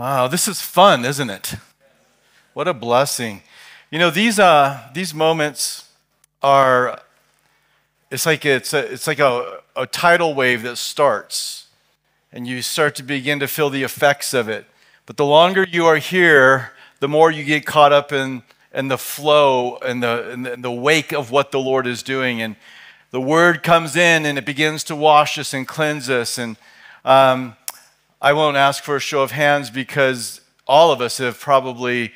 Wow, this is fun, isn't it? What a blessing. You know, these, uh, these moments are, it's like, it's, a, it's like a, a tidal wave that starts, and you start to begin to feel the effects of it. But the longer you are here, the more you get caught up in, in the flow and the, in the wake of what the Lord is doing. And the word comes in and it begins to wash us and cleanse us. And um, I won't ask for a show of hands because all of us have probably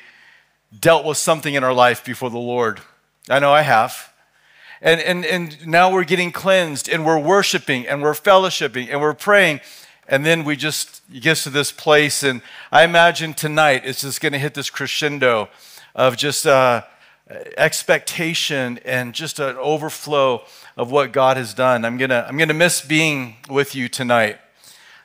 dealt with something in our life before the Lord. I know I have. And, and, and now we're getting cleansed and we're worshiping and we're fellowshipping and we're praying. And then we just get to this place. And I imagine tonight it's just going to hit this crescendo of just uh, expectation and just an overflow of what God has done. I'm going to I'm going to miss being with you tonight.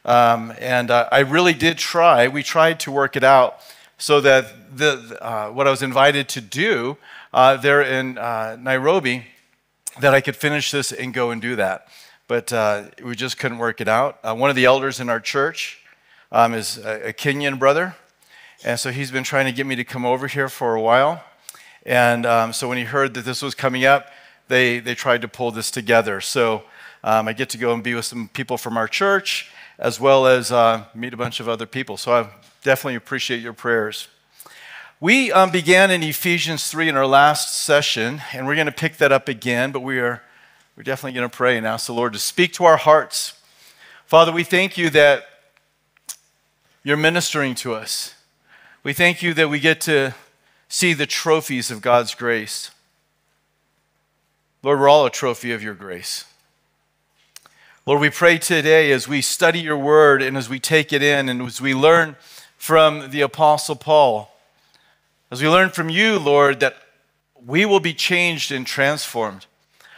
Um, and uh, I really did try. We tried to work it out so that the, uh, what I was invited to do uh, there in uh, Nairobi, that I could finish this and go and do that. But uh, we just couldn't work it out. Uh, one of the elders in our church um, is a, a Kenyan brother. And so he's been trying to get me to come over here for a while. And um, so when he heard that this was coming up, they, they tried to pull this together. So um, I get to go and be with some people from our church as well as uh, meet a bunch of other people. So I definitely appreciate your prayers. We um, began in Ephesians 3 in our last session, and we're going to pick that up again, but we are we're definitely going to pray and ask the Lord to speak to our hearts. Father, we thank you that you're ministering to us. We thank you that we get to see the trophies of God's grace. Lord, we're all a trophy of your grace. Lord, we pray today as we study your word and as we take it in and as we learn from the Apostle Paul, as we learn from you, Lord, that we will be changed and transformed.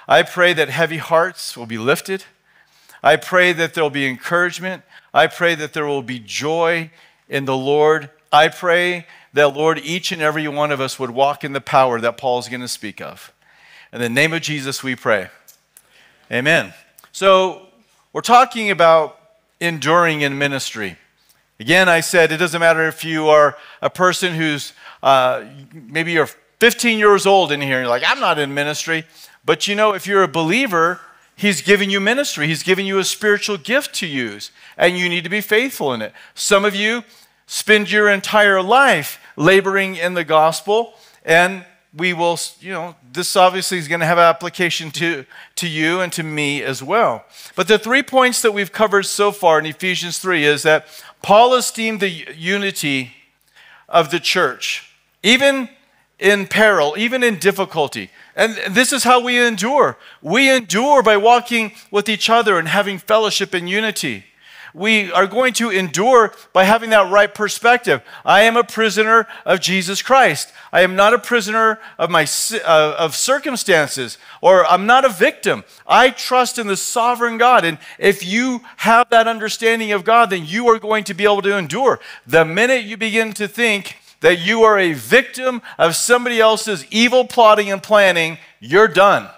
I pray that heavy hearts will be lifted. I pray that there will be encouragement. I pray that there will be joy in the Lord. I pray that, Lord, each and every one of us would walk in the power that Paul is going to speak of. In the name of Jesus, we pray. Amen. So, we're talking about enduring in ministry. Again, I said it doesn't matter if you are a person who's uh, maybe you're 15 years old in here, and you're like, I'm not in ministry. But you know, if you're a believer, He's giving you ministry, He's giving you a spiritual gift to use, and you need to be faithful in it. Some of you spend your entire life laboring in the gospel, and we will, you know, this obviously is going to have application to, to you and to me as well. But the three points that we've covered so far in Ephesians 3 is that Paul esteemed the unity of the church, even in peril, even in difficulty. And this is how we endure. We endure by walking with each other and having fellowship and unity we are going to endure by having that right perspective. I am a prisoner of Jesus Christ. I am not a prisoner of my uh, of circumstances or I'm not a victim. I trust in the sovereign God and if you have that understanding of God then you are going to be able to endure. The minute you begin to think that you are a victim of somebody else's evil plotting and planning, you're done.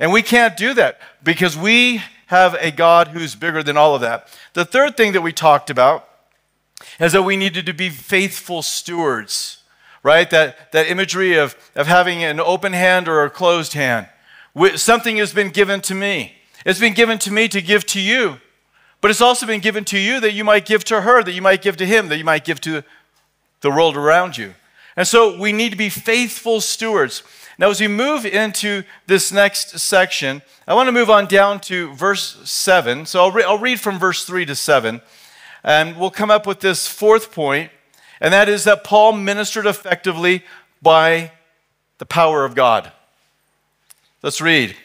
And we can't do that because we have a God who's bigger than all of that. The third thing that we talked about is that we needed to be faithful stewards, right? That, that imagery of, of having an open hand or a closed hand. Something has been given to me. It's been given to me to give to you. But it's also been given to you that you might give to her, that you might give to him, that you might give to the world around you. And so we need to be faithful stewards. Now, as we move into this next section, I want to move on down to verse 7. So I'll, re- I'll read from verse 3 to 7, and we'll come up with this fourth point, and that is that Paul ministered effectively by the power of God. Let's read.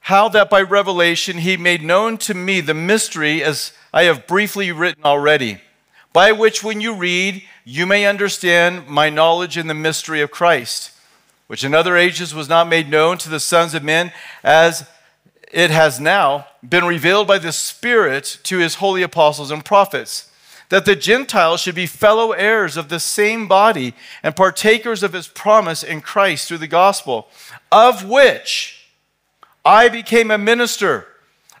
How that by revelation he made known to me the mystery, as I have briefly written already by which, when you read, you may understand my knowledge in the mystery of Christ, which in other ages was not made known to the sons of men, as it has now been revealed by the Spirit to his holy apostles and prophets, that the Gentiles should be fellow heirs of the same body and partakers of his promise in Christ through the gospel, of which I became a minister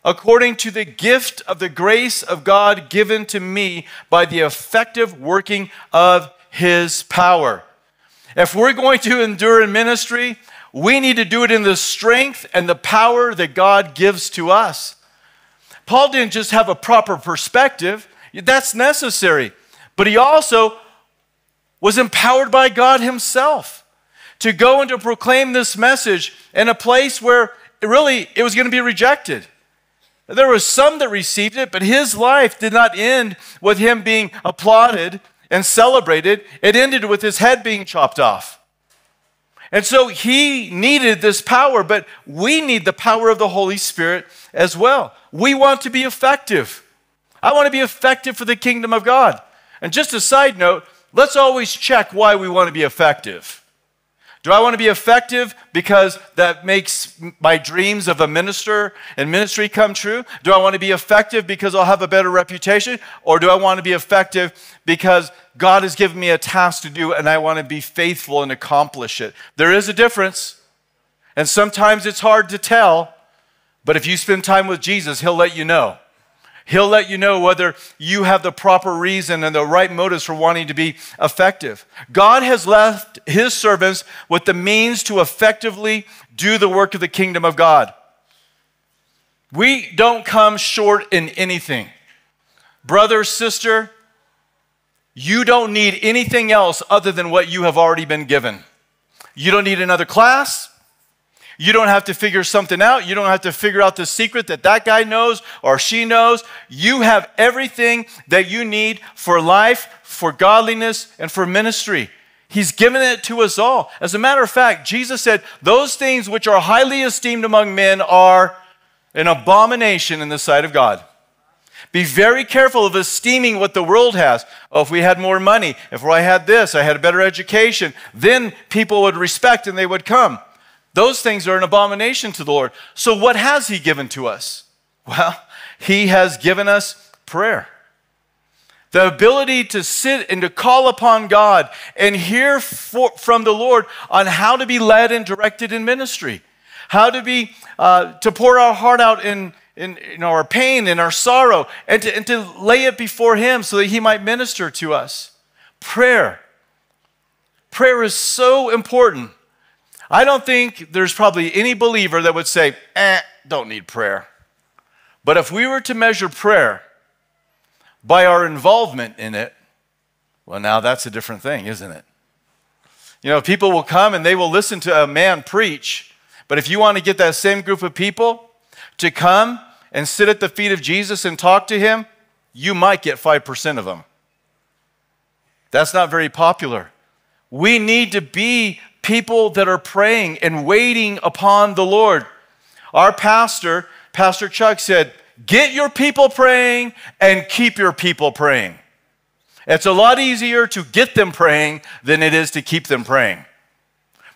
according to the gift of the grace of God given to me by the effective working of his power. If we're going to endure in ministry, we need to do it in the strength and the power that God gives to us. Paul didn't just have a proper perspective, that's necessary, but he also was empowered by God himself to go and to proclaim this message in a place where really it was going to be rejected. There were some that received it, but his life did not end with him being applauded and celebrated. It ended with his head being chopped off. And so he needed this power, but we need the power of the Holy Spirit as well. We want to be effective. I want to be effective for the kingdom of God. And just a side note, let's always check why we want to be effective. Do I want to be effective because that makes my dreams of a minister and ministry come true? Do I want to be effective because I'll have a better reputation? Or do I want to be effective because God has given me a task to do and I want to be faithful and accomplish it? There is a difference. And sometimes it's hard to tell, but if you spend time with Jesus, He'll let you know. He'll let you know whether you have the proper reason and the right motives for wanting to be effective. God has left his servants with the means to effectively do the work of the kingdom of God. We don't come short in anything. Brother, sister, you don't need anything else other than what you have already been given. You don't need another class. You don't have to figure something out. You don't have to figure out the secret that that guy knows or she knows. You have everything that you need for life, for godliness, and for ministry. He's given it to us all. As a matter of fact, Jesus said, Those things which are highly esteemed among men are an abomination in the sight of God. Be very careful of esteeming what the world has. Oh, if we had more money, if I had this, I had a better education, then people would respect and they would come. Those things are an abomination to the Lord. So, what has He given to us? Well, He has given us prayer. The ability to sit and to call upon God and hear for, from the Lord on how to be led and directed in ministry, how to be, uh, to pour our heart out in, in, in our pain and our sorrow, and to, and to lay it before Him so that He might minister to us. Prayer. Prayer is so important. I don't think there's probably any believer that would say, eh, don't need prayer. But if we were to measure prayer by our involvement in it, well, now that's a different thing, isn't it? You know, people will come and they will listen to a man preach, but if you want to get that same group of people to come and sit at the feet of Jesus and talk to him, you might get 5% of them. That's not very popular. We need to be people that are praying and waiting upon the Lord. Our pastor, Pastor Chuck, said, Get your people praying and keep your people praying. It's a lot easier to get them praying than it is to keep them praying.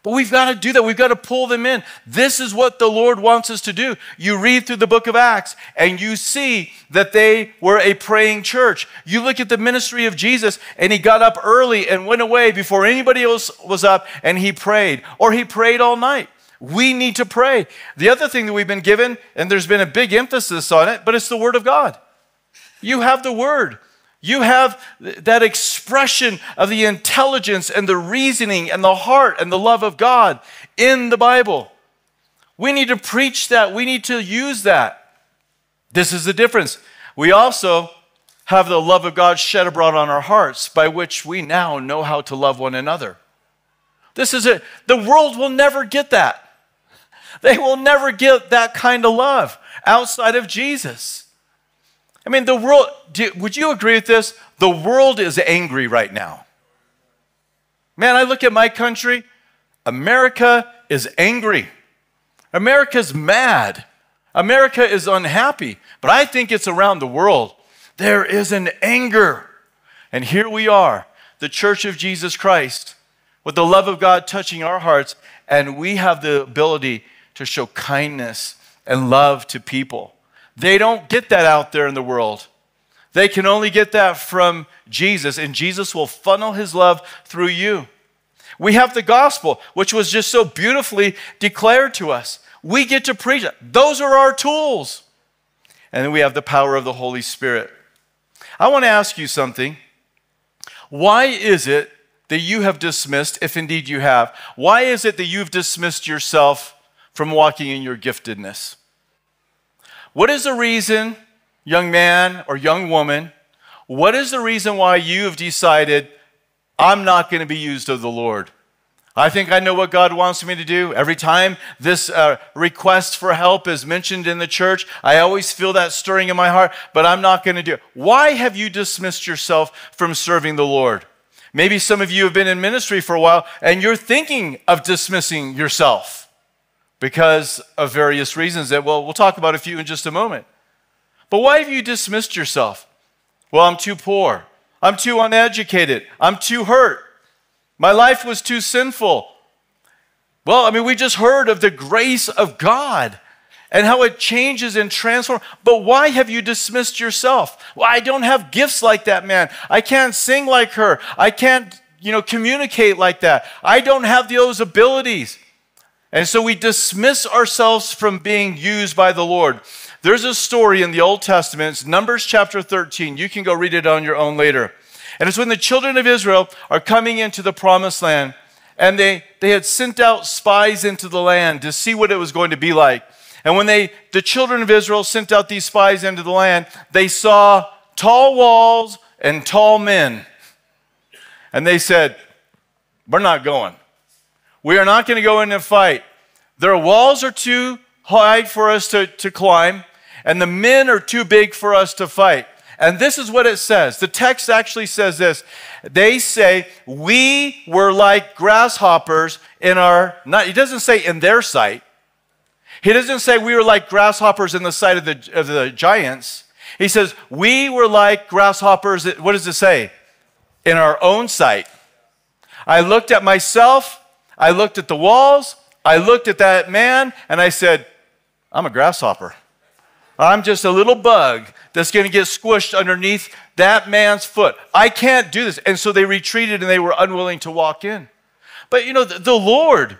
But we've got to do that. We've got to pull them in. This is what the Lord wants us to do. You read through the book of Acts and you see that they were a praying church. You look at the ministry of Jesus and he got up early and went away before anybody else was up and he prayed, or he prayed all night. We need to pray. The other thing that we've been given, and there's been a big emphasis on it, but it's the Word of God. You have the Word. You have that expression of the intelligence and the reasoning and the heart and the love of God in the Bible. We need to preach that. We need to use that. This is the difference. We also have the love of God shed abroad on our hearts, by which we now know how to love one another. This is it. The world will never get that. They will never get that kind of love outside of Jesus. I mean, the world, do, would you agree with this? The world is angry right now. Man, I look at my country, America is angry. America's mad. America is unhappy. But I think it's around the world. There is an anger. And here we are, the church of Jesus Christ, with the love of God touching our hearts, and we have the ability to show kindness and love to people. They don't get that out there in the world. They can only get that from Jesus, and Jesus will funnel his love through you. We have the gospel, which was just so beautifully declared to us. We get to preach it. Those are our tools. and then we have the power of the Holy Spirit. I want to ask you something. Why is it that you have dismissed, if indeed you have, why is it that you've dismissed yourself from walking in your giftedness? What is the reason, young man or young woman, what is the reason why you have decided, I'm not going to be used of the Lord? I think I know what God wants me to do. Every time this uh, request for help is mentioned in the church, I always feel that stirring in my heart, but I'm not going to do it. Why have you dismissed yourself from serving the Lord? Maybe some of you have been in ministry for a while and you're thinking of dismissing yourself because of various reasons that, well, we'll talk about a few in just a moment. But why have you dismissed yourself? Well, I'm too poor. I'm too uneducated. I'm too hurt. My life was too sinful. Well, I mean, we just heard of the grace of God and how it changes and transforms. But why have you dismissed yourself? Well, I don't have gifts like that man. I can't sing like her. I can't, you know, communicate like that. I don't have those abilities. And so we dismiss ourselves from being used by the Lord. There's a story in the Old Testament, it's Numbers chapter 13. You can go read it on your own later. And it's when the children of Israel are coming into the promised land, and they, they had sent out spies into the land to see what it was going to be like. And when they, the children of Israel sent out these spies into the land, they saw tall walls and tall men. And they said, We're not going. We are not going to go in and fight. Their walls are too high for us to, to climb, and the men are too big for us to fight. And this is what it says. The text actually says this. They say, We were like grasshoppers in our, not, he doesn't say in their sight. He doesn't say we were like grasshoppers in the sight of the, of the giants. He says, We were like grasshoppers, what does it say? In our own sight. I looked at myself, I looked at the walls, I looked at that man, and I said, I'm a grasshopper. I'm just a little bug that's going to get squished underneath that man's foot. I can't do this. And so they retreated and they were unwilling to walk in. But you know, the, the Lord,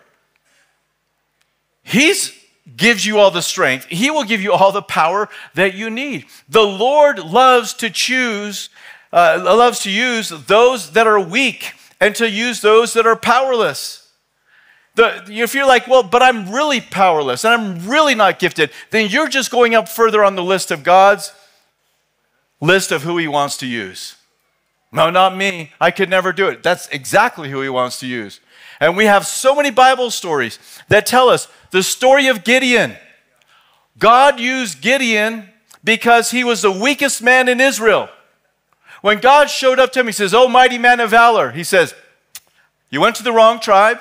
He's gives you all the strength. He will give you all the power that you need. The Lord loves to choose, uh, loves to use those that are weak and to use those that are powerless. The, if you're like, well, but I'm really powerless and I'm really not gifted, then you're just going up further on the list of God's list of who He wants to use. No, not me. I could never do it. That's exactly who He wants to use. And we have so many Bible stories that tell us the story of Gideon. God used Gideon because he was the weakest man in Israel. When God showed up to him, he says, Oh, mighty man of valor. He says, You went to the wrong tribe.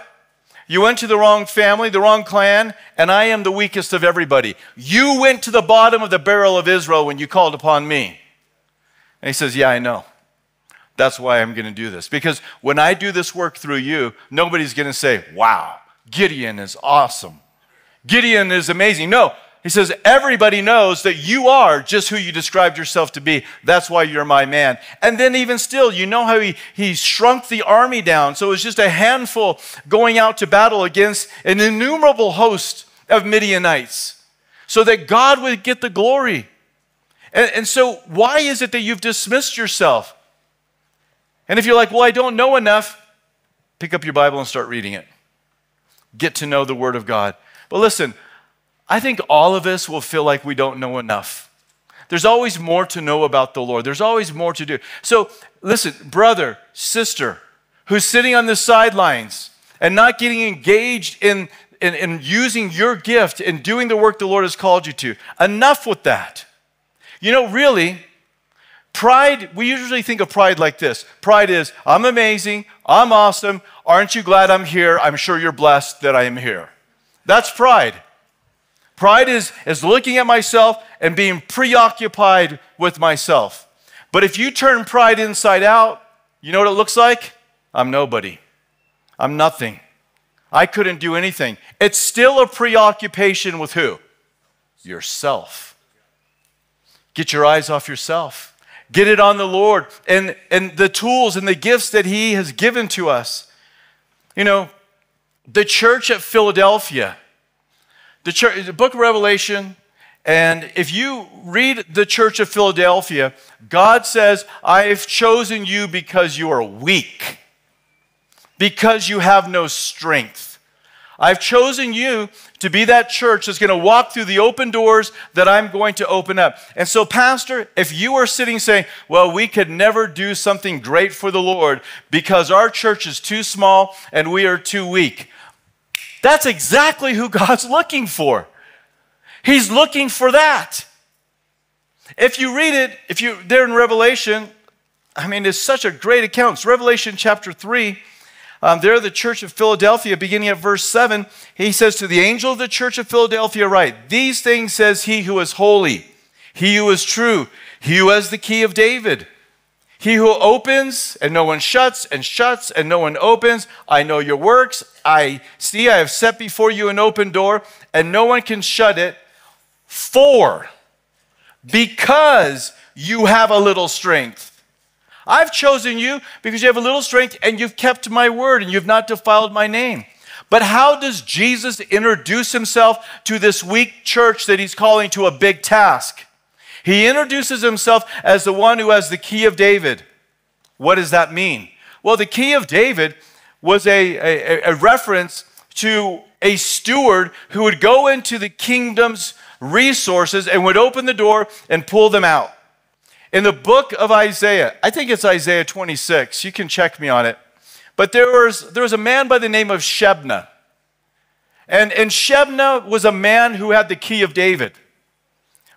You went to the wrong family, the wrong clan, and I am the weakest of everybody. You went to the bottom of the barrel of Israel when you called upon me. And he says, Yeah, I know. That's why I'm going to do this. Because when I do this work through you, nobody's going to say, Wow, Gideon is awesome. Gideon is amazing. No, he says, Everybody knows that you are just who you described yourself to be. That's why you're my man. And then, even still, you know how he, he shrunk the army down. So it was just a handful going out to battle against an innumerable host of Midianites so that God would get the glory. And, and so, why is it that you've dismissed yourself? And if you're like, Well, I don't know enough, pick up your Bible and start reading it. Get to know the Word of God. But listen, I think all of us will feel like we don't know enough. There's always more to know about the Lord, there's always more to do. So, listen, brother, sister, who's sitting on the sidelines and not getting engaged in, in, in using your gift and doing the work the Lord has called you to, enough with that. You know, really, Pride, we usually think of pride like this pride is, I'm amazing, I'm awesome, aren't you glad I'm here? I'm sure you're blessed that I am here. That's pride. Pride is, is looking at myself and being preoccupied with myself. But if you turn pride inside out, you know what it looks like? I'm nobody. I'm nothing. I couldn't do anything. It's still a preoccupation with who? Yourself. Get your eyes off yourself. Get it on the Lord and, and the tools and the gifts that He has given to us. You know, the church at Philadelphia, the, church, the book of Revelation And if you read the church of Philadelphia, God says, I've chosen you because you are weak, because you have no strength. I've chosen you to be that church that's going to walk through the open doors that I'm going to open up. And so, Pastor, if you are sitting saying, Well, we could never do something great for the Lord because our church is too small and we are too weak, that's exactly who God's looking for. He's looking for that. If you read it, if you there in Revelation, I mean, it's such a great account. It's Revelation chapter 3. Um, there, the church of Philadelphia, beginning at verse 7, he says to the angel of the church of Philadelphia, Write, These things says he who is holy, he who is true, he who has the key of David. He who opens and no one shuts, and shuts and no one opens. I know your works. I see I have set before you an open door, and no one can shut it. For, because you have a little strength. I've chosen you because you have a little strength and you've kept my word and you've not defiled my name. But how does Jesus introduce himself to this weak church that he's calling to a big task? He introduces himself as the one who has the key of David. What does that mean? Well, the key of David was a, a, a reference to a steward who would go into the kingdom's resources and would open the door and pull them out. In the book of Isaiah, I think it's Isaiah 26, you can check me on it, but there was, there was a man by the name of Shebna. And, and Shebna was a man who had the key of David.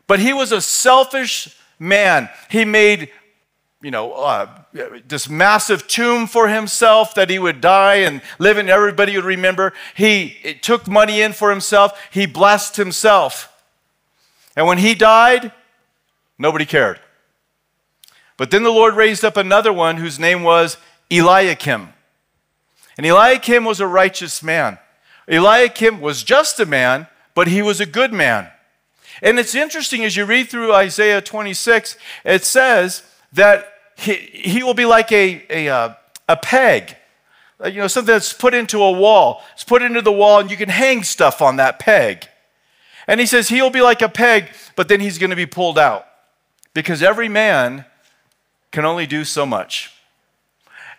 But he was a selfish man. He made, you know, uh, this massive tomb for himself that he would die and live in, everybody would remember. He took money in for himself. He blessed himself. And when he died, nobody cared. But then the Lord raised up another one whose name was Eliakim. And Eliakim was a righteous man. Eliakim was just a man, but he was a good man. And it's interesting as you read through Isaiah 26, it says that he, he will be like a, a, uh, a peg, uh, you know, something that's put into a wall. It's put into the wall, and you can hang stuff on that peg. And he says he'll be like a peg, but then he's going to be pulled out because every man can only do so much.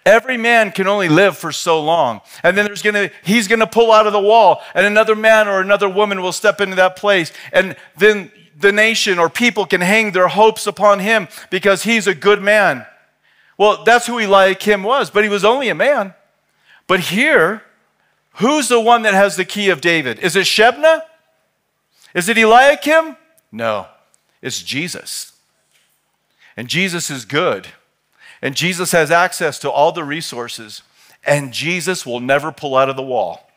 Every man can only live for so long. And then there's gonna, he's gonna pull out of the wall, and another man or another woman will step into that place. And then the nation or people can hang their hopes upon him because he's a good man. Well, that's who Eliakim was, but he was only a man. But here, who's the one that has the key of David? Is it Shebna? Is it Eliakim? No, it's Jesus. And Jesus is good. And Jesus has access to all the resources. And Jesus will never pull out of the wall.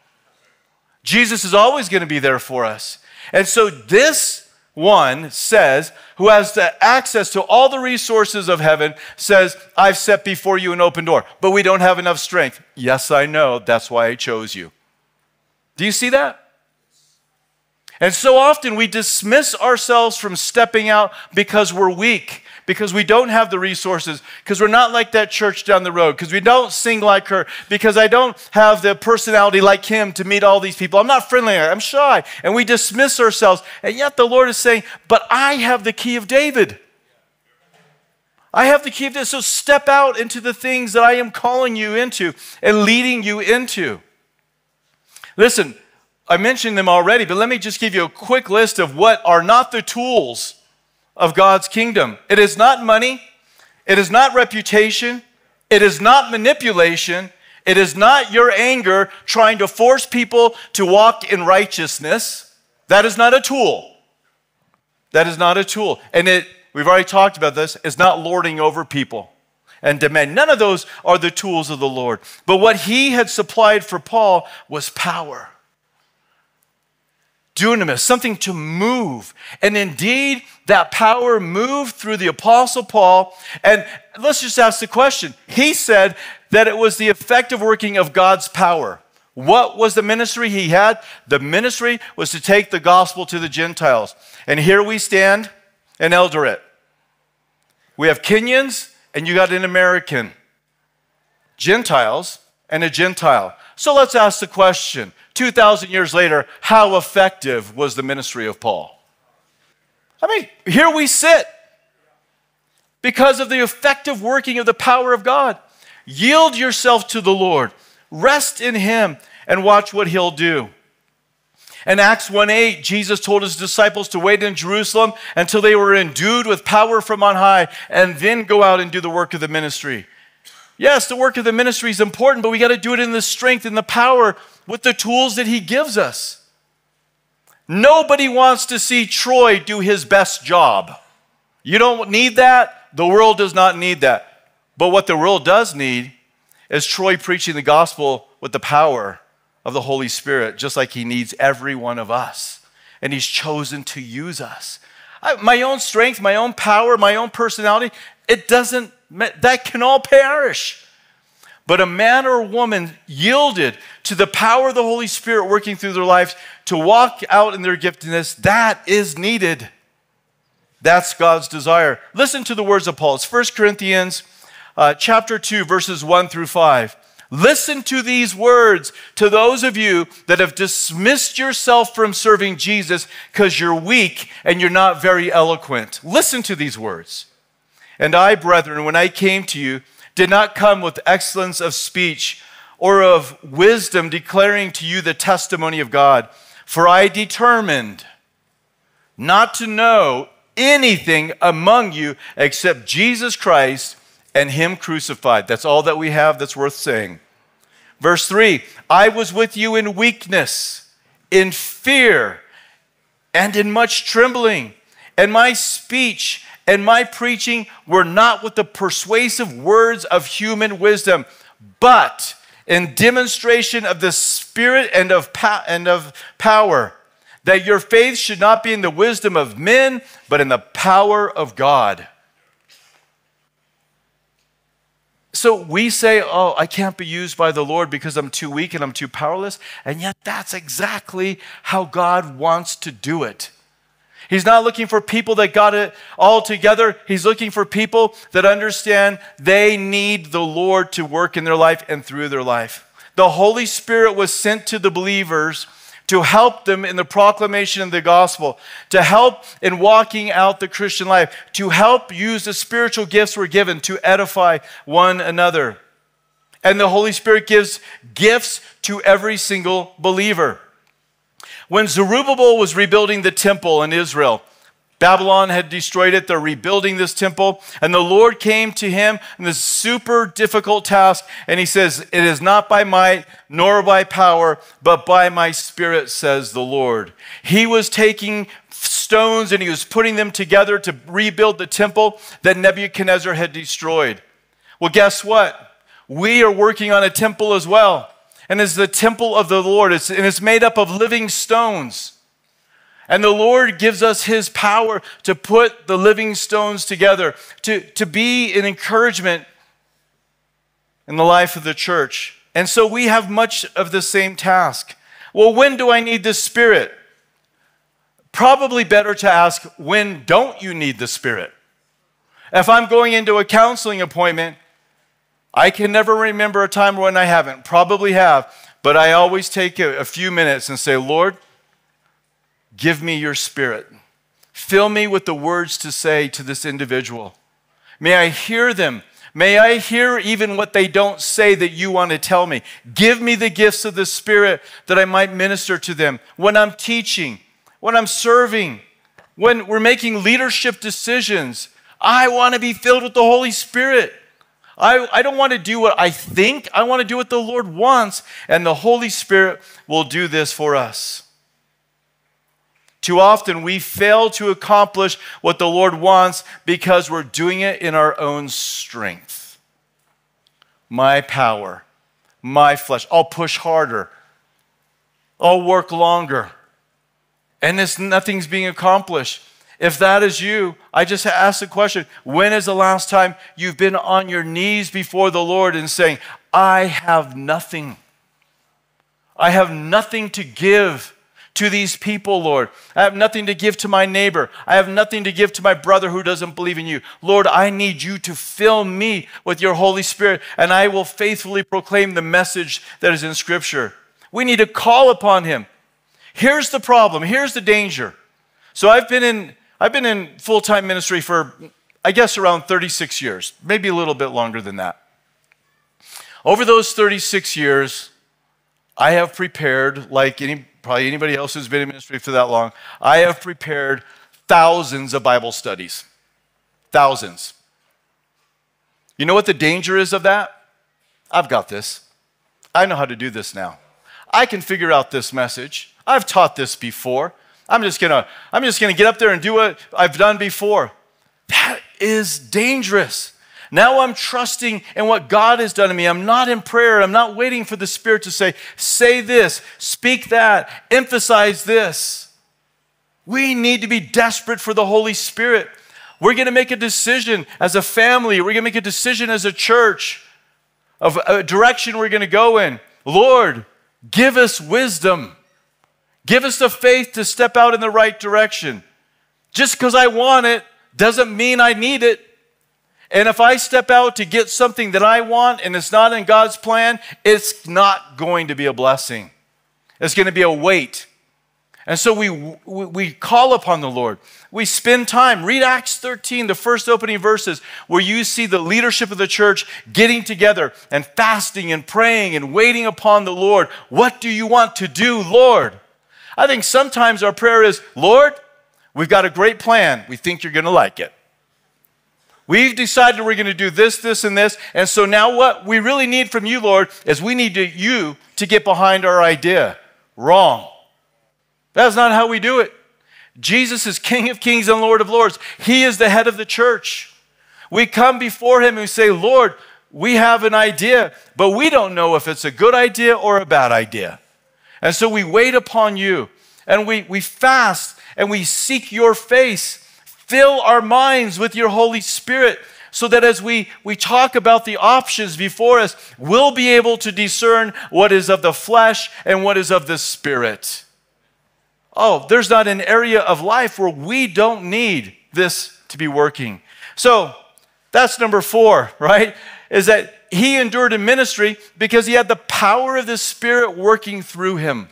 Jesus is always going to be there for us. And so this one says, who has the access to all the resources of heaven, says, I've set before you an open door, but we don't have enough strength. Yes, I know. That's why I chose you. Do you see that? And so often we dismiss ourselves from stepping out because we're weak, because we don't have the resources, because we're not like that church down the road, because we don't sing like her, because I don't have the personality like him to meet all these people. I'm not friendly, I'm shy. And we dismiss ourselves. And yet the Lord is saying, But I have the key of David. I have the key of this. So step out into the things that I am calling you into and leading you into. Listen, I mentioned them already, but let me just give you a quick list of what are not the tools of God's kingdom. It is not money, it is not reputation, it is not manipulation, it is not your anger trying to force people to walk in righteousness. That is not a tool. That is not a tool. And it, we've already talked about this, is not lording over people and demand. None of those are the tools of the Lord. But what he had supplied for Paul was power dunamis, something to move. And indeed, that power moved through the Apostle Paul. And let's just ask the question. He said that it was the effective working of God's power. What was the ministry he had? The ministry was to take the gospel to the Gentiles. And here we stand in Eldoret. We have Kenyans, and you got an American. Gentiles and a Gentile. So let's ask the question 2,000 years later, how effective was the ministry of Paul? I mean, here we sit because of the effective working of the power of God. Yield yourself to the Lord, rest in Him, and watch what He'll do. In Acts 1 8, Jesus told his disciples to wait in Jerusalem until they were endued with power from on high and then go out and do the work of the ministry. Yes, the work of the ministry is important, but we got to do it in the strength and the power with the tools that he gives us. Nobody wants to see Troy do his best job. You don't need that. The world does not need that. But what the world does need is Troy preaching the gospel with the power of the Holy Spirit, just like He needs every one of us. And He's chosen to use us. I, my own strength, my own power, my own personality, it doesn't, that can all perish. But a man or a woman yielded to the power of the Holy Spirit working through their lives to walk out in their giftedness, that is needed. That's God's desire. Listen to the words of Paul. It's 1 Corinthians uh, chapter 2, verses 1 through 5. Listen to these words to those of you that have dismissed yourself from serving Jesus because you're weak and you're not very eloquent. Listen to these words. And I, brethren, when I came to you, did not come with excellence of speech or of wisdom declaring to you the testimony of God, for I determined not to know anything among you except Jesus Christ and Him crucified. That's all that we have that's worth saying. Verse 3 I was with you in weakness, in fear, and in much trembling, and my speech and my preaching were not with the persuasive words of human wisdom, but in demonstration of the Spirit and of, and of power, that your faith should not be in the wisdom of men, but in the power of God. So we say, oh, I can't be used by the Lord because I'm too weak and I'm too powerless. And yet, that's exactly how God wants to do it. He's not looking for people that got it all together. He's looking for people that understand they need the Lord to work in their life and through their life. The Holy Spirit was sent to the believers to help them in the proclamation of the gospel, to help in walking out the Christian life, to help use the spiritual gifts we're given to edify one another. And the Holy Spirit gives gifts to every single believer. When Zerubbabel was rebuilding the temple in Israel, Babylon had destroyed it. They're rebuilding this temple. And the Lord came to him in this super difficult task. And he says, It is not by might nor by power, but by my spirit, says the Lord. He was taking stones and he was putting them together to rebuild the temple that Nebuchadnezzar had destroyed. Well, guess what? We are working on a temple as well. And it's the temple of the Lord. It's, and it's made up of living stones. And the Lord gives us His power to put the living stones together, to, to be an encouragement in the life of the church. And so we have much of the same task. Well, when do I need the Spirit? Probably better to ask, when don't you need the Spirit? If I'm going into a counseling appointment, I can never remember a time when I haven't. Probably have. But I always take a, few minutes and say, Lord, Give me your spirit. Fill me with the words to say to this individual. May I hear them. May I hear even what they don't say that you want to tell me. Give me the gifts of the Spirit that I might minister to them when I'm teaching, when I'm serving, when we're making leadership decisions. I want to be filled with the Holy Spirit. I, I don't want to do what I think, I want to do what the Lord wants, and the Holy Spirit will do this for us. Too often we fail to accomplish what the Lord wants because we're doing it in our own strength. My power, my flesh. I'll push harder. I'll work longer. And nothing's being accomplished. If that is you, I just ask the question when is the last time you've been on your knees before the Lord and saying, I have nothing? I have nothing to give to these people, Lord. I have nothing to give to my neighbor. I have nothing to give to my brother who doesn't believe in you. Lord, I need you to fill me with your Holy Spirit, and I will faithfully proclaim the message that is in Scripture. We need to call upon him. Here's the problem. Here's the danger. So I've been in I've been in full time ministry for, I guess, around 36 years, maybe a little bit longer than that. Over those 36 years, I have prepared, like any, probably anybody else who's been in ministry for that long, I have prepared thousands of Bible studies. Thousands. You know what the danger is of that? I've got this. I know how to do this now. I can figure out this message. I've taught this before. I'm just gonna, I'm just gonna get up there and do what I've done before. That is dangerous. Now I'm trusting in what God has done to me. I'm not in prayer. I'm not waiting for the Spirit to say, say this, speak that, emphasize this. We need to be desperate for the Holy Spirit. We're going to make a decision as a family. We're going to make a decision as a church of a direction we're going to go in. Lord, give us wisdom. Give us the faith to step out in the right direction. Just because I want it doesn't mean I need it. And if I step out to get something that I want and it's not in God's plan, it's not going to be a blessing. It's going to be a weight. And so we, we call upon the Lord. We spend time. Read Acts 13, the first opening verses, where you see the leadership of the church getting together and fasting and praying and waiting upon the Lord. What do you want to do, Lord? I think sometimes our prayer is, Lord, we've got a great plan. We think you're going to like it. We've decided we're going to do this, this, and this. And so now what we really need from you, Lord, is we need to, you to get behind our idea. Wrong. That's not how we do it. Jesus is King of kings and Lord of lords. He is the head of the church. We come before him and we say, Lord, we have an idea, but we don't know if it's a good idea or a bad idea. And so we wait upon you and we, we fast and we seek your face. Fill our minds with your Holy Spirit so that as we, we talk about the options before us, we'll be able to discern what is of the flesh and what is of the spirit. Oh, there's not an area of life where we don't need this to be working. So that's number four, right? Is that he endured in ministry because he had the power of the Spirit working through him.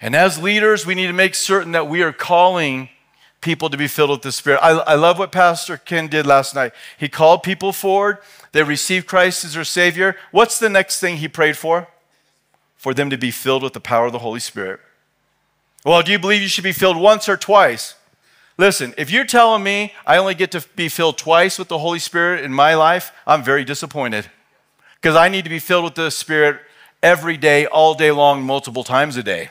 And as leaders, we need to make certain that we are calling people to be filled with the Spirit. I, I, love what Pastor Ken did last night. He called people forward, they received Christ as their Savior. What's the next thing he prayed for? For them to be filled with the power of the Holy Spirit. Well, do you believe you should be filled once or twice? Listen, if you're telling me I only get to be filled twice with the Holy Spirit in my life, I'm very disappointed. Because I need to be filled with the Spirit every day, all day long, multiple times a day.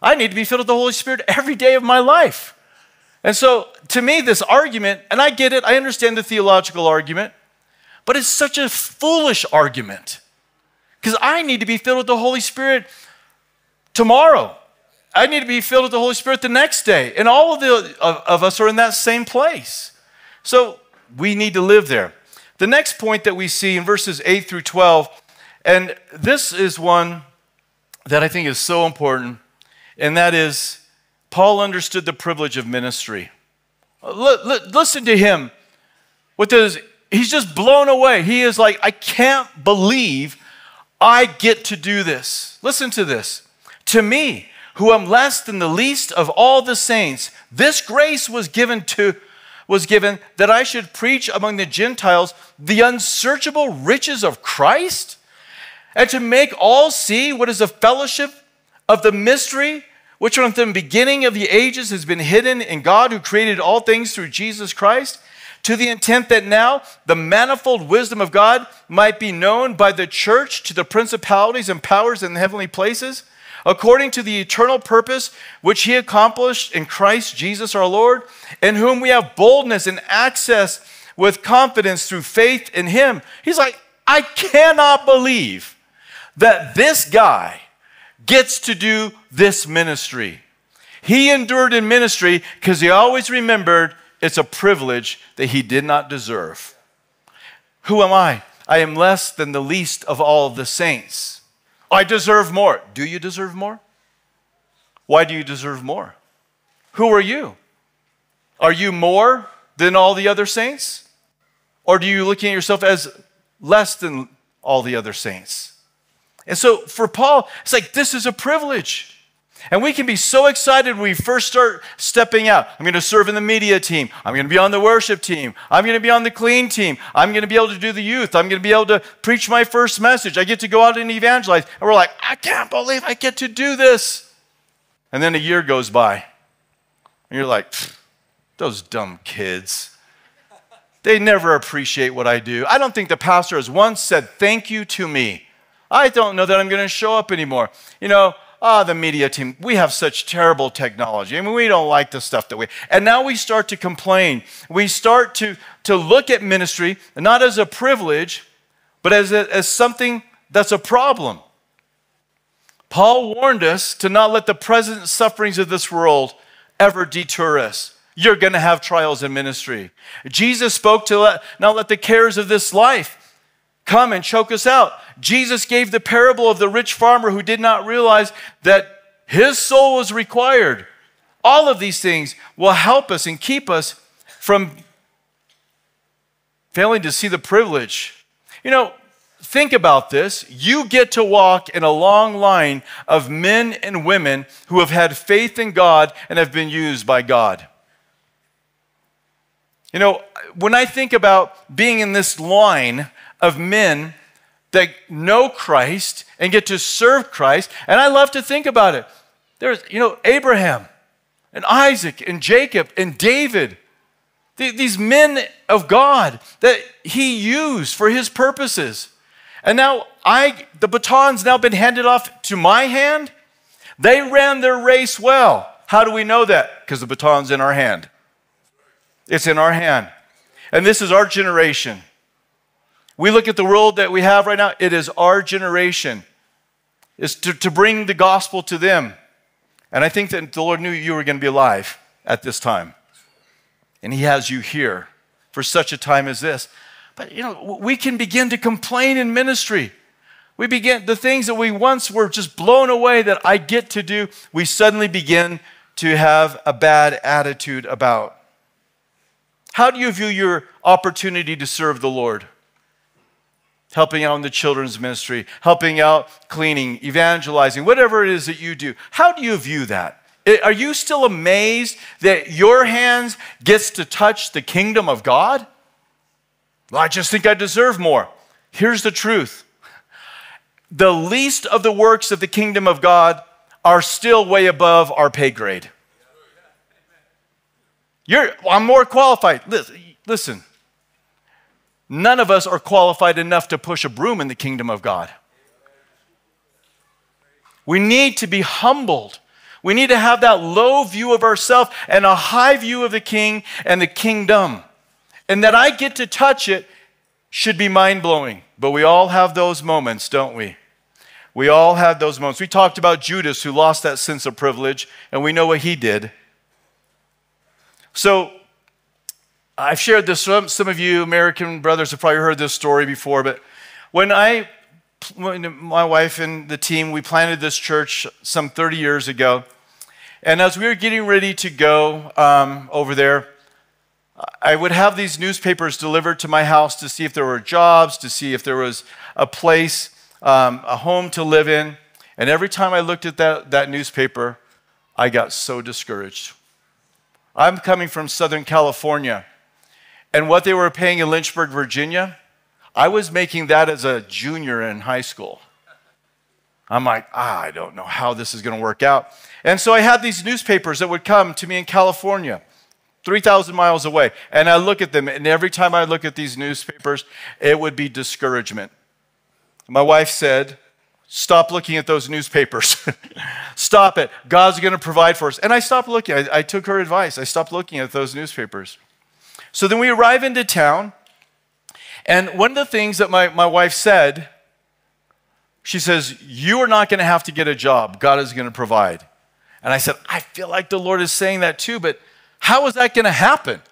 I need to be filled with the Holy Spirit every day of my life. And so, to me, this argument, and I get it, I understand the theological argument, but it's such a foolish argument. Because I need to be filled with the Holy Spirit tomorrow. I need to be filled with the Holy Spirit the next day. And all of, the, of, of us are in that same place. So we need to live there. The next point that we see in verses 8 through 12, and this is one that I think is so important, and that is Paul understood the privilege of ministry. Listen to him. What does he's just blown away. He is like, I can't believe I get to do this. Listen to this. To me, who am less than the least of all the saints, this grace was given to was given that I should preach among the Gentiles the unsearchable riches of Christ and to make all see what is the fellowship of the mystery which from the beginning of the ages has been hidden in God who created all things through Jesus Christ to the intent that now the manifold wisdom of God might be known by the church to the principalities and powers in the heavenly places according to the eternal purpose which he accomplished in Christ Jesus our Lord, in whom we have boldness and access with confidence through faith in him. He's like, I cannot believe that this guy gets to do this ministry. He endured in ministry because he always remembered it's a privilege that he did not deserve. Who am I? I am less than the least of all the saints. I deserve more. Do you deserve more? Why do you deserve more? Who are you? Are you more than all the other saints? Or do you looking at yourself as less than all the other saints? And so for Paul, it's like this is a privilege. And we can be so excited when we first start stepping out. I'm going to serve in the media team. I'm going to be on the worship team. I'm going to be on the clean team. I'm going to be able to do the youth. I'm going to be able to preach my first message. I get to go out and evangelize. And we're like, I can't believe I get to do this. And then a year goes by. And you're like, those dumb kids. They never appreciate what I do. I don't think the pastor has once said thank you to me. I don't know that I'm going to show up anymore. You know, oh, the media team, we have such terrible technology. I mean, we don't like the stuff that we. And now we start to complain. We start to, to look at ministry not as a privilege, but as, a, as something that's a problem. Paul warned us to not let the present sufferings of this world ever deter us. You're going to have trials in ministry. Jesus spoke to let, not let the cares of this life come and choke us out. Jesus gave the parable of the rich farmer who did not realize that his soul was required. All of these things will help us and keep us from failing to see the privilege. You know, think about this. You get to walk in a long line of men and women who have had faith in God and have been used by God. You know, when I think about being in this line of men that know Christ and get to serve Christ. And I love to think about it. There's, you know, Abraham and Isaac and Jacob and David, these men of God that he used for his purposes. And now I, the baton's now been handed off to my hand. They ran their race well. How do we know that? Because the baton's in our hand. It's in our hand. And this is our generation. We look at the world that we have right now, it is our generation. Is to, to bring the gospel to them. And I think that the Lord knew you were going to be alive at this time. And He has you here for such a time as this. But you know, we can begin to complain in ministry. We begin the things that we once were just blown away that I get to do, we suddenly begin to have a bad attitude about. How do you view your opportunity to serve the Lord? Helping out in the children's ministry, helping out cleaning, evangelizing, whatever it is that you do. How do you view that? Are you still amazed that your hands gets to touch the kingdom of God? Well, I just think I deserve more. Here's the truth. The least of the works of the kingdom of God are still way above our pay grade. You're, I'm more qualified. Listen, None of us are qualified enough to push a broom in the kingdom of God. We need to be humbled. We need to have that low view of ourselves and a high view of the king and the kingdom. And that I get to touch it should be mind blowing. But we all have those moments, don't we? We all have those moments. We talked about Judas who lost that sense of privilege, and we know what he did. So I've shared this, some, some of you American brothers have probably heard this story before, but when I, when my wife and the team, we planted this church some 30 years ago. And as we were getting ready to go um, over there, I would have these newspapers delivered to my house to see if there were jobs, to see if there was a place, um, a home to live in. And every time I looked at that, that newspaper, I got so discouraged. I'm coming from Southern California and what they were paying in Lynchburg, Virginia, I was making that as a junior in high school. I'm like, ah, I don't know how this is going to work out. And so I had these newspapers that would come to me in California, 3,000 miles away. And I look at them, and every time I look at these newspapers, it would be discouragement. My wife said, Stop looking at those newspapers. Stop it. God's going to provide for us. And I stopped looking. I, I took her advice. I stopped looking at those newspapers. So then we arrive into town, and one of the things that my, my wife said, she says, You are not going to have to get a job. God is going to provide. And I said, I feel like the Lord is saying that too, but how is that going to happen?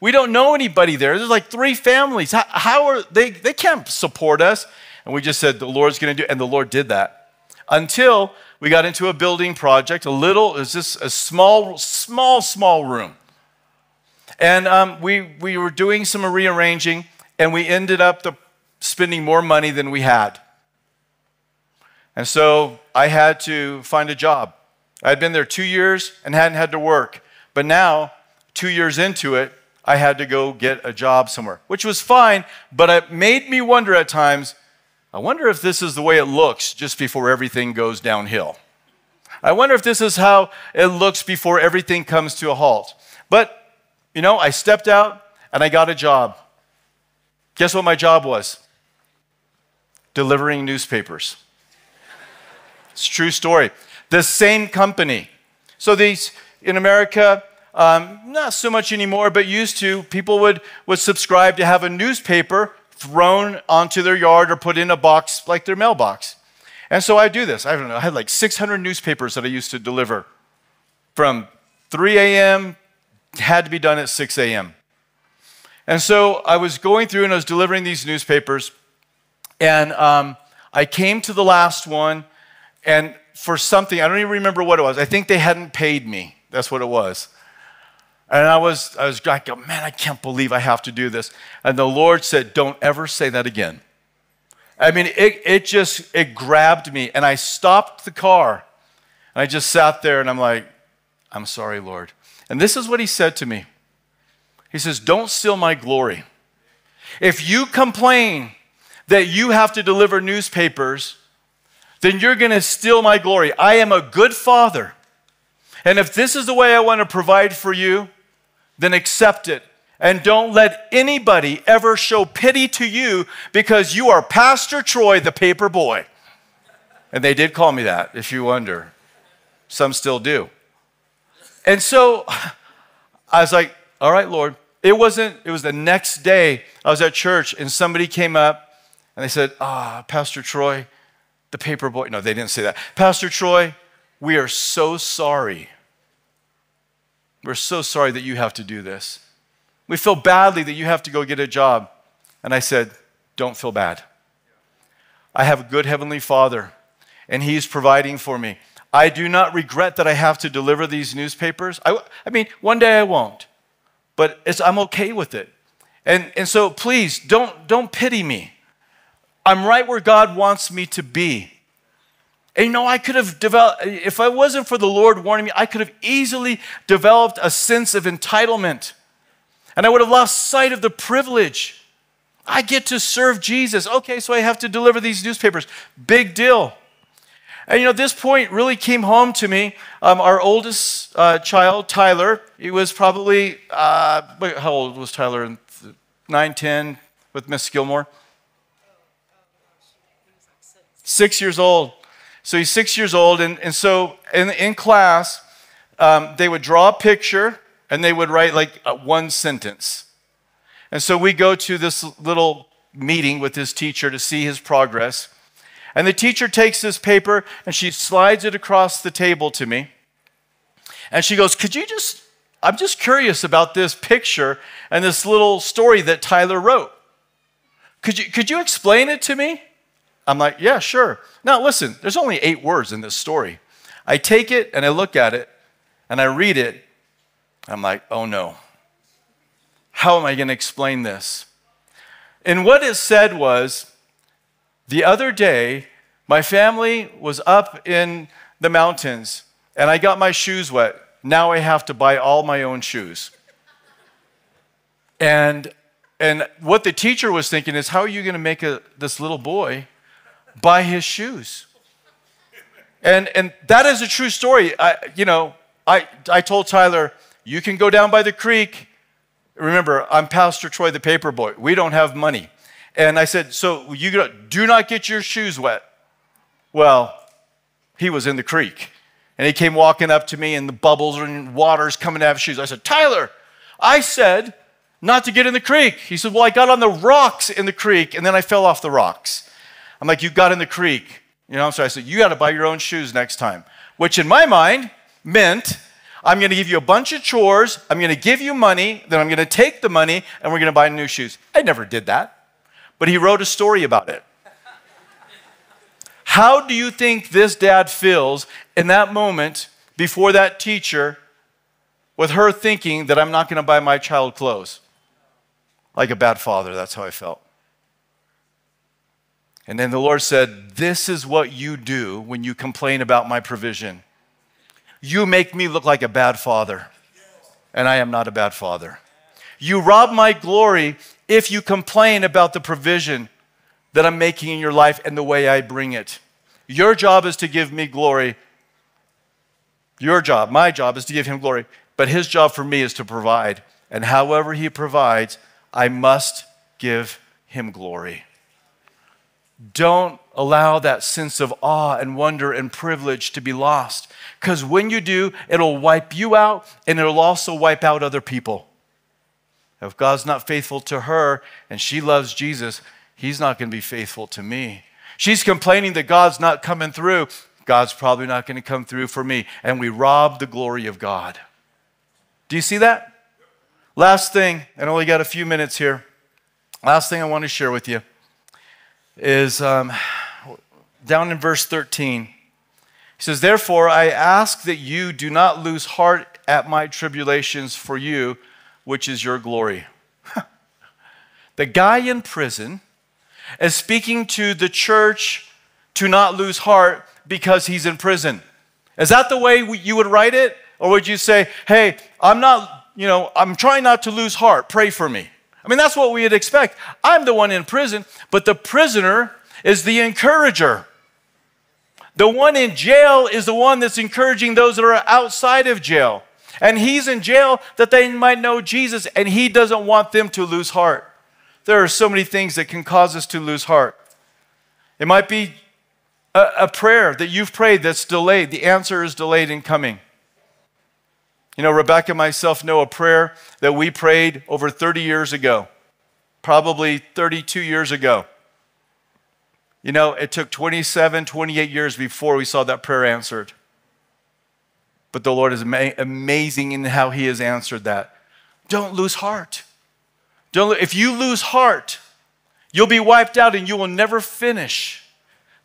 We don't know anybody there. There's like three families. How, how, are they? They can't support us. And we just said, The Lord's going to do And the Lord did that. Until we got into a building project, a little, it was just a small, small, small room. And um, we, we were doing some rearranging, and we ended up the, spending more money than we had. And so I had to find a job. I had been there two years and hadn't had to work. But now, two years into it, I had to go get a job somewhere, which was fine, but it made me wonder at times I wonder if this is the way it looks just before everything goes downhill. I wonder if this is how it looks before everything comes to a halt. But, you know, I stepped out and I got a job. Guess what my job was? Delivering newspapers. It's true story. The same company. So these in America, um, not so much anymore, but used to, people would, would subscribe to have a newspaper thrown onto their yard or put in a box like their mailbox. And so I do this. I don't know, I had like 600 newspapers that I used to deliver from 3 a.m., had to be done at 6 a.m. And so I was going through and I was delivering these newspapers, and um, I came to the last one, and for something, I don't even remember what it was. I think they hadn't paid me. That's what it was. And I was, I was like, man, I can't believe I have to do this. And the Lord said, don't ever say that again. I mean, it, it just, it grabbed me. And I stopped the car. And I just sat there and I'm like, I'm sorry, Lord. And this is what he said to me. He says, don't steal my glory. If you complain that you have to deliver newspapers, then you're going to steal my glory. I am a good father. And if this is the way I want to provide for you, then accept it. And don't let anybody ever show pity to you because you are Pastor Troy, the paper boy. And they did call me that, if you wonder. Some still do. And so I was like, all right, Lord. It wasn't, it was the next day I was at church and somebody came up and they said, Ah, oh, Pastor Troy, the paper boy. No, they didn't say that. Pastor Troy, we are so sorry we're so sorry that you have to do this. We feel badly that you have to go get a job. And I said, Don't feel bad. I have a good Heavenly Father, and He's providing for me. I do not regret that I have to deliver these newspapers. I, I mean, one day I won't, but I'm okay with it. And, and so please don't, don't pity me. I'm right where God wants me to be. And you know, I could have developed, if I wasn't for the Lord warning me, I could have easily developed a sense of entitlement. And I would have lost sight of the privilege. I get to serve Jesus. Okay, so I have to deliver these newspapers. Big deal. And you know, this point really came home to me. Um, our oldest uh, child, Tyler, he was probably, uh, how old was Tyler? 9, 10 with Miss Gilmore? Six years old. So he's six years old, and, and so in, in class, um, they would draw a picture and they would write like one sentence. And so we go to this little meeting with his teacher to see his progress. And the teacher takes this paper and she slides it across the table to me. And she goes, Could you just, I'm just curious about this picture and this little story that Tyler wrote. Could you, could you explain it to me? I'm like, yeah, sure. Now, listen, there's only eight words in this story. I take it and I look at it and I read it. I'm like, oh no. How am I going to explain this? And what it said was the other day, my family was up in the mountains and I got my shoes wet. Now I have to buy all my own shoes. And, and what the teacher was thinking is, how are you going to make a, this little boy buy his shoes. And, and that is a true story. I, you know, I, I told Tyler, you can go down by the creek. Remember, I'm Pastor Troy, the paper boy. We don't have money. And I said, so you do not get your shoes wet. Well, he was in the creek. And he came walking up to me, and the bubbles and water's coming out of his shoes. I said, Tyler, I said not to get in the creek. He said, Well, I got on the rocks in the creek, and then I fell off the rocks. I'm like, you got in the creek. You know, so I said, you got to buy your own shoes next time. Which in my mind meant I'm going to give you a bunch of chores, I'm going to give you money, then I'm going to take the money, and we're going to buy new shoes. I never did that. But he wrote a story about it. How do you think this dad feels in that moment before that teacher with her thinking that I'm not going to buy my child clothes? Like a bad father, that's how I felt. And then the Lord said, This is what you do when you complain about my provision. You make me look like a bad father, and I am not a bad father. You rob my glory if you complain about the provision that I'm making in your life and the way I bring it. Your job is to give me glory. Your job, my job, is to give him glory. But his job for me is to provide. And however he provides, I must give him glory. Don't allow that sense of awe and wonder and privilege to be lost. Because when you do, it'll wipe you out and it'll also wipe out other people. If God's not faithful to her and she loves Jesus, he's not going to be faithful to me. She's complaining that God's not coming through. God's probably not going to come through for me. And we rob the glory of God. Do you see that? Last thing, and only got a few minutes here. Last thing I want to share with you is um, down in verse 13. He says, Therefore, I ask that you do not lose heart at my tribulations for you, which is your glory. the guy in prison is speaking to the church to not lose heart because he's in prison. Is that the way you would write it? Or would you say, hey, I'm not, you know, I'm trying not to lose heart. Pray for me. I mean, that's what we'd expect. I'm the one in prison, but the prisoner is the encourager. The one in jail is the one that's encouraging those that are outside of jail. And he's in jail that they might know Jesus, and he doesn't want them to lose heart. There are so many things that can cause us to lose heart. It might be a, a prayer that you've prayed that's delayed, the answer is delayed in coming. You know, Rebecca and myself know a prayer that we prayed over 30 years ago, probably 32 years ago. You know, it took 27, 28 years before we saw that prayer answered. But the Lord is ama- amazing in how He has answered that. Don't lose heart. Don't, if you lose heart, you'll be wiped out and you will never finish.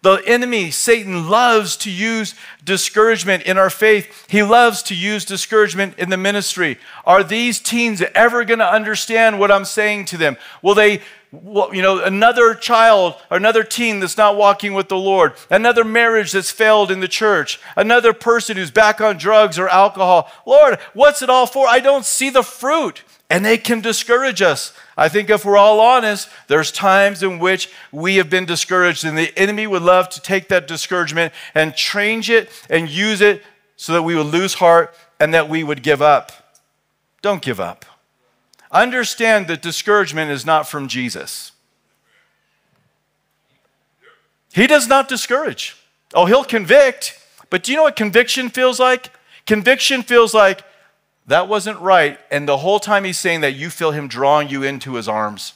The enemy, Satan, loves to use discouragement in our faith. He loves to use discouragement in the ministry. Are these teens ever going to understand what I'm saying to them? Will they, you know, another child, another teen that's not walking with the Lord, another marriage that's failed in the church, another person who's back on drugs or alcohol? Lord, what's it all for? I don't see the fruit. And they can discourage us. I think if we're all honest, there's times in which we have been discouraged, and the enemy would love to take that discouragement and change it and use it so that we would lose heart and that we would give up. Don't give up. Understand that discouragement is not from Jesus. He does not discourage. Oh, he'll convict. But do you know what conviction feels like? Conviction feels like that wasn't right. And the whole time he's saying that, you feel him drawing you into his arms.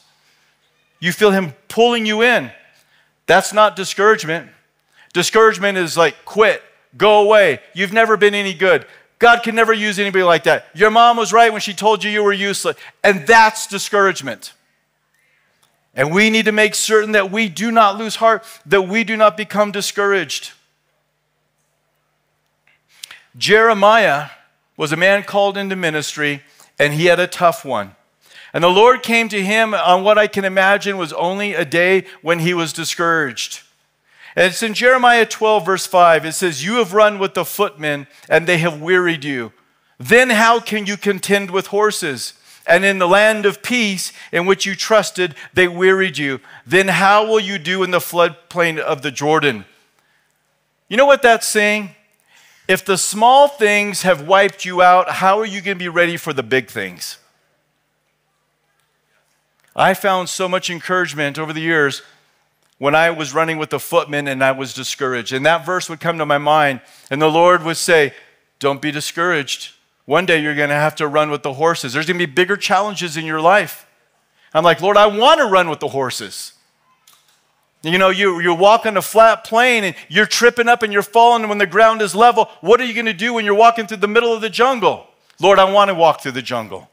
You feel him pulling you in. That's not discouragement. Discouragement is like, quit, go away. You've never been any good. God can never use anybody like that. Your mom was right when she told you you were useless. And that's discouragement. And we need to make certain that we do not lose heart, that we do not become discouraged. Jeremiah was a man called into ministry, and he had a tough one. And the Lord came to him on what I can imagine was only a day when he was discouraged. And it's in Jeremiah 12, verse 5. It says, You have run with the footmen, and they have wearied you. Then how can you contend with horses? And in the land of peace in which you trusted, they wearied you. Then how will you do in the floodplain of the Jordan? You know what that's saying? If the small things have wiped you out, how are you going to be ready for the big things? I found so much encouragement over the years when I was running with the footmen and I was discouraged. And that verse would come to my mind, and the Lord would say, Don't be discouraged. One day you're going to have to run with the horses. There's going to be bigger challenges in your life. I'm like, Lord, I want to run with the horses. You know, you, you walk on a flat plane and you're tripping up and you're falling when the ground is level. What are you going to do when you're walking through the middle of the jungle? Lord, I want to walk through the jungle.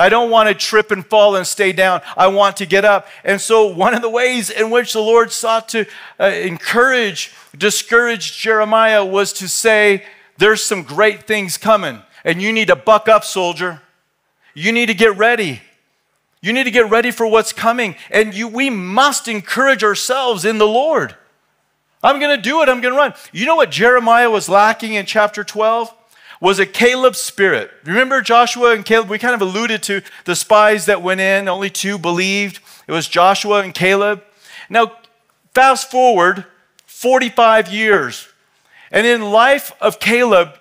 I don't want to trip and fall and stay down. I want to get up. And so, one of the ways in which the Lord sought to uh, encourage, discourage Jeremiah was to say, There's some great things coming, and you need to buck up, soldier. You need to get ready. You need to get ready for what's coming. And you, we must encourage ourselves in the Lord. I'm going to do it. I'm going to run. You know what Jeremiah was lacking in chapter 12? Was a Caleb spirit. Remember Joshua and Caleb? We kind of alluded to the spies that went in, only two believed. It was Joshua and Caleb. Now, fast forward 45 years. And in life of Caleb,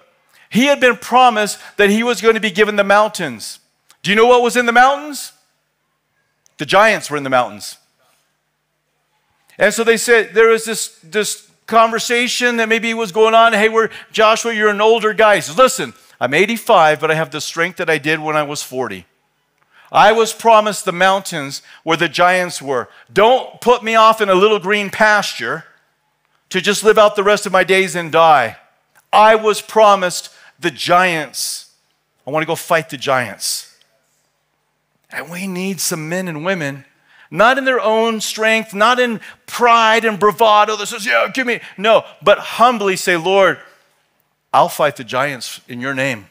he had been promised that he was going to be given the mountains. Do you know what was in the mountains? The giants were in the mountains. And so they said there was this, this conversation that maybe was going on. Hey, we're Joshua, you're an older guy. He says, Listen, I'm 85, but I have the strength that I did when I was 40. I was promised the mountains where the giants were. Don't put me off in a little green pasture to just live out the rest of my days and die. I was promised the giants. I want to go fight the giants. And we need some men and women, not in their own strength, not in pride and bravado that says, Yeah, give me. No, but humbly say, Lord, I'll fight the giants in your name.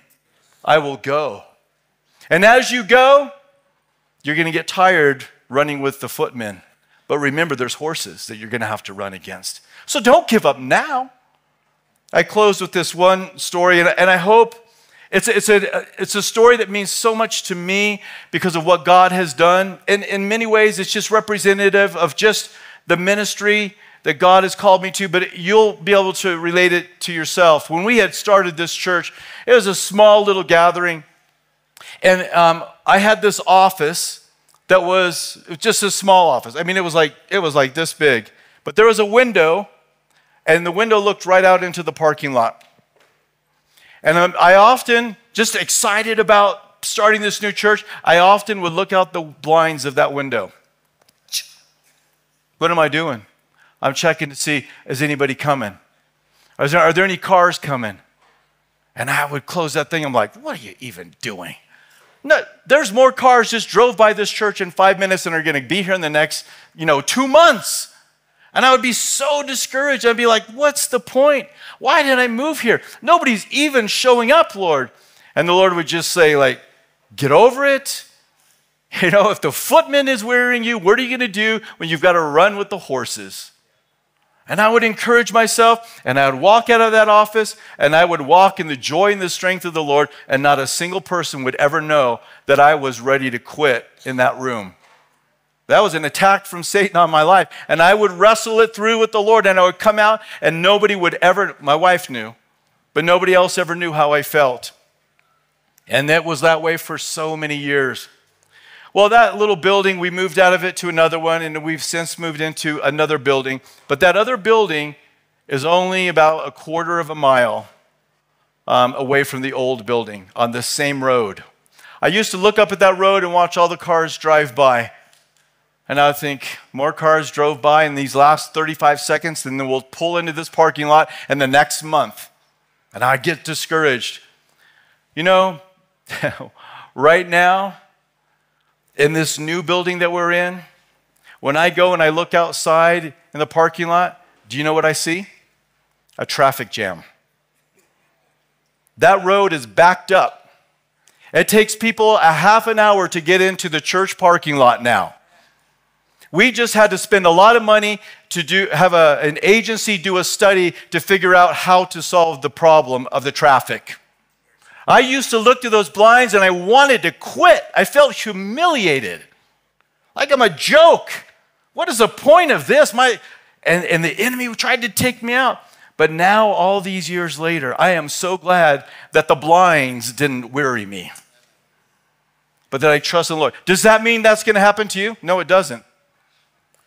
I will go. And as you go, you're going to get tired running with the footmen. But remember, there's horses that you're going to have to run against. So don't give up now. I close with this one story, and, and I hope it's a, it's, a, it's a story that means so much to me because of what God has done. And in many ways, it's just representative of just the ministry that God has called me to, but you'll be able to relate it to yourself. When we had started this church, it was a small little gathering. And um, I had this office that was just a small office. I mean, it was like it was like this big, but there was a window and the window looked right out into the parking lot. And I often, just excited about starting this new church, I often would look out the blinds of that window. What am I doing? I'm checking to see is anybody coming? Are there, are there any cars coming? And I would close that thing. I'm like, what are you even doing? No, there's more cars just drove by this church in five minutes and are going to be here in the next, you know, two months. And I would be so discouraged. I'd be like, what's the point? Why did I move here? Nobody's even showing up, Lord. And the Lord would just say, like, get over it. You know, if the footman is wearing you, what are you going to do when you've got to run with the horses? And I would encourage myself, and I would walk out of that office, and I would walk in the joy and the strength of the Lord, and not a single person would ever know that I was ready to quit in that room. That was an attack from Satan on my life. And I would wrestle it through with the Lord, and I would come out, and nobody would ever, my wife knew, but nobody else ever knew how I felt. And that was that way for so many years. Well, that little building, we moved out of it to another one, and we've since moved into another building. But that other building is only about a quarter of a mile um, away from the old building on the same road. I used to look up at that road and watch all the cars drive by. And I think, more cars drove by in these last 35 seconds, and then we'll pull into this parking lot in the next month. And I get discouraged. You know, right now, in this new building that we're in, when I go and I look outside in the parking lot, do you know what I see? A traffic jam. That road is backed up. It takes people a half an hour to get into the church parking lot now. We just had to spend a lot of money to do, have a, an agency do a study to figure out how to solve the problem of the traffic. I used to look through those blinds and I wanted to quit. I felt humiliated. Like I'm a joke. What is the point of this? My, and, and the enemy tried to take me out. But now, all these years later, I am so glad that the blinds didn't weary me, but that I trust in the Lord. Does that mean that's going to happen to you? No, it doesn't.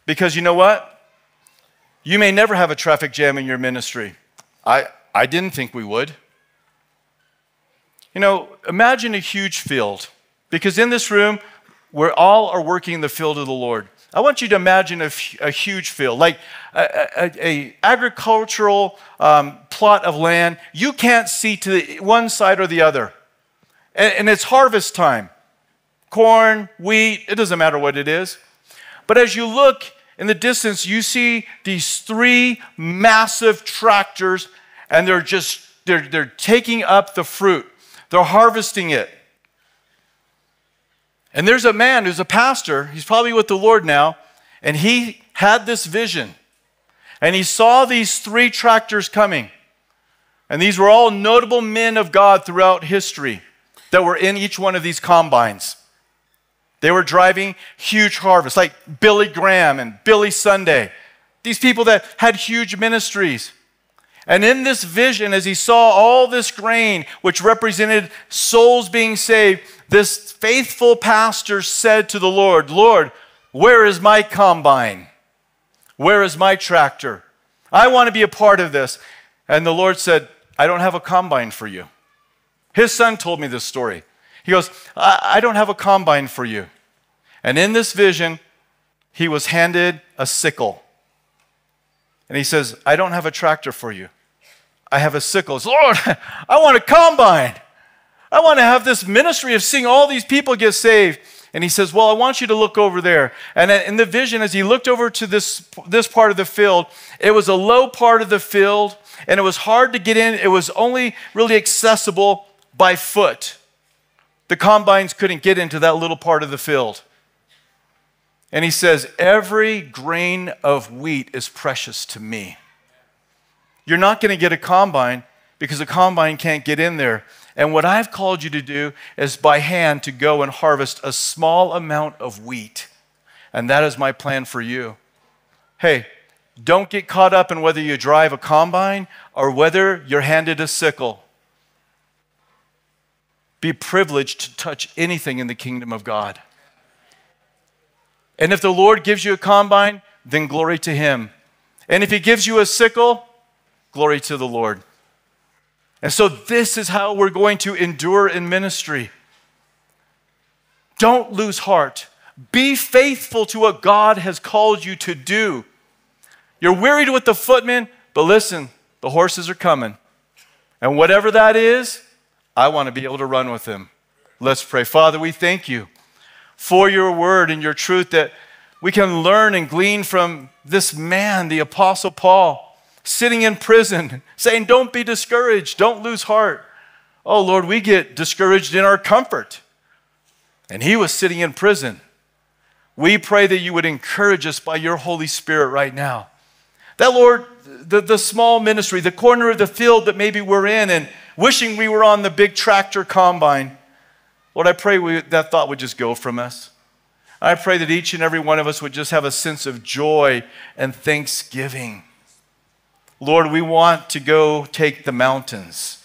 Because you know what? You may never have a traffic jam in your ministry. I, I didn't think we would. You know, imagine a huge field, because in this room, we all are working in the field of the Lord. I want you to imagine a, a huge field, like a, a, a agricultural um, plot of land. You can't see to the, one side or the other, and, and it's harvest time. Corn, wheat, it doesn't matter what it is. But as you look in the distance, you see these three massive tractors, and they're just they're, they're taking up the fruit. They're harvesting it. And there's a man who's a pastor, he's probably with the Lord now, and he had this vision. And he saw these three tractors coming. And these were all notable men of God throughout history that were in each one of these combines. They were driving huge harvests, like Billy Graham and Billy Sunday. These people that had huge ministries. And in this vision, as he saw all this grain, which represented souls being saved, this faithful pastor said to the Lord, Lord, where is my combine? Where is my tractor? I want to be a part of this. And the Lord said, I don't have a combine for you. His son told me this story. He goes, I, I don't have a combine for you. And in this vision, he was handed a sickle. And he says, I don't have a tractor for you. I have a sickle. Says, Lord, I want a combine. I want to have this ministry of seeing all these people get saved. And he says, Well, I want you to look over there. And in the vision, as he looked over to this, this part of the field, it was a low part of the field, and it was hard to get in. It was only really accessible by foot. The combines couldn't get into that little part of the field. And he says, Every grain of wheat is precious to me. You're not going to get a combine because a combine can't get in there. And what I've called you to do is by hand to go and harvest a small amount of wheat. And that is my plan for you. Hey, don't get caught up in whether you drive a combine or whether you're handed a sickle. Be privileged to touch anything in the kingdom of God. And if the Lord gives you a combine, then glory to Him. And if He gives you a sickle, glory to the Lord. And so, this is how we're going to endure in ministry. Don't lose heart. Be faithful to what God has called you to do. You're wearied with the footmen, but listen, the horses are coming. And whatever that is, I want to be able to run with them. Let's pray. Father, we thank you for your word and your truth that we can learn and glean from this man, the Apostle Paul sitting in prison, saying, Don't be discouraged, don't lose heart. Oh, Lord, we get discouraged in our comfort. And he was sitting in prison. We pray that you would encourage us by your Holy Spirit right now. That, Lord, the, the small ministry, the corner of the field that maybe we're in, and wishing we were on the big tractor combine, Lord, I pray we, that thought would just go from us. I pray that each and every one of us would just have a sense of joy and thanksgiving. Lord, we want to go take the mountains.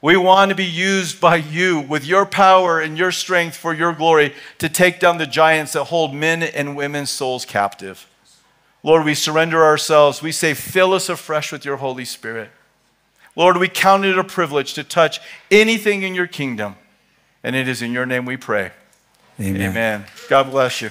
We want to be used by you with your power and your strength for your glory to take down the giants that hold men and women's souls captive. Lord, we surrender ourselves. We say, fill us afresh with your Holy Spirit. Lord, we count it a privilege to touch anything in your kingdom. And it is in your name we pray. Amen. Amen. God bless you.